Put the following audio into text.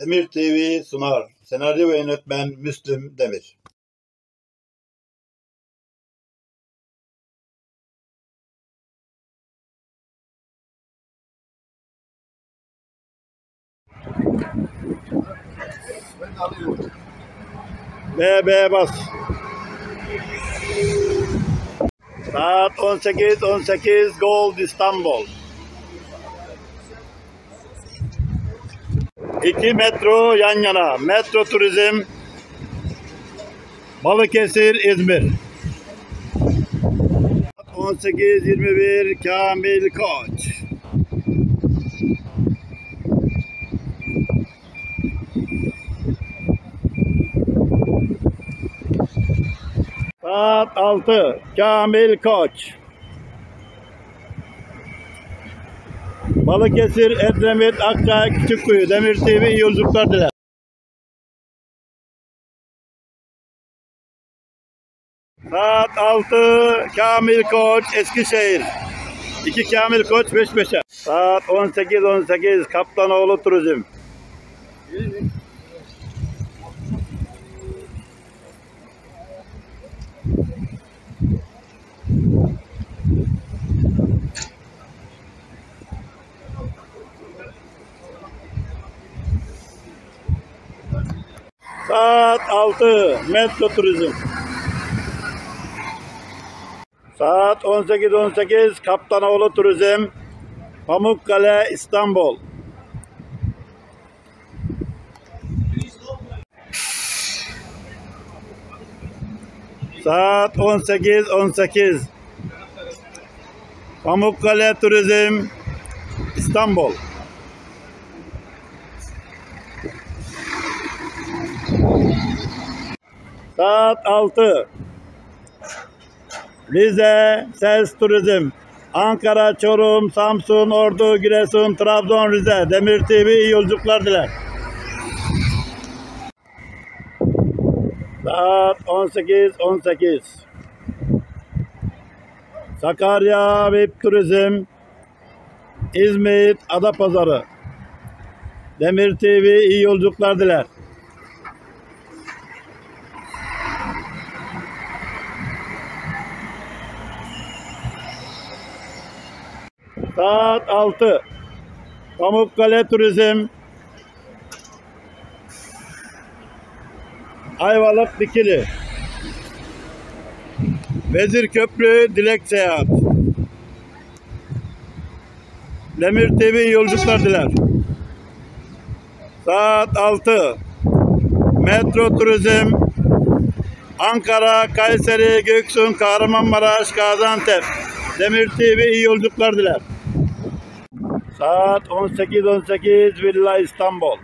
Demir TV sunar. Senaryo ve yönetmen Müslüm Demir. B, B bas. Saat 18, 18 Gold İstanbul. 2 metro yan yana. Metro Turizm Balıkesir, İzmir. 18-21 Kamil Koç. Saat 6 Kamil Koç. Balıkesir, Edremit, Akçay, Küçükkuyu, Demir TV iyi yolculuklar diler. Saat 6 Kamil Koç, Eskişehir. 2 Kamil Koç 5 5'e. Saat 18 18 Kaptanoğlu Turizm. Saat 6 Metro Turizm. Saat 18.18 Kaptanoğlu Turizm. Pamukkale İstanbul. Saat 18.18 Pamukkale Turizm İstanbul. Saat 6. Rize, Ses Turizm. Ankara, Çorum, Samsun, Ordu, Giresun, Trabzon, Rize. Demir TV iyi yolculuklar diler. Saat 18, 18. Sakarya, VIP Turizm. İzmit, Adapazarı. Demir TV iyi yolculuklar diler. Saat 6. Pamukkale Turizm. Ayvalık Dikili. Vezir Köprü Dilek Seyahat. Demir TV yolculuklar diler. Saat 6. Metro Turizm. Ankara, Kayseri, Göksun, Kahramanmaraş, Gaziantep. Demir TV iyi yolculuklar diler. Saat 18.18 Villa İstanbul.